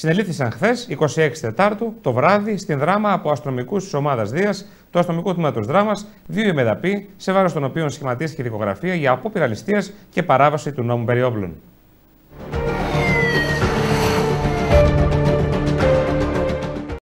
Συνελήφθησαν χθες, 26 Τετάρτου, το βράδυ, στην δράμα από αστυνομικούς της ομάδας Δίας, του αστυνομικού τμήματος δράμας, δύο ημεδαπή, σε βάρος των οποίων σχηματίστηκε δικογραφία για απόπειρα ληστείας και παράβαση του νόμου περιόπλων.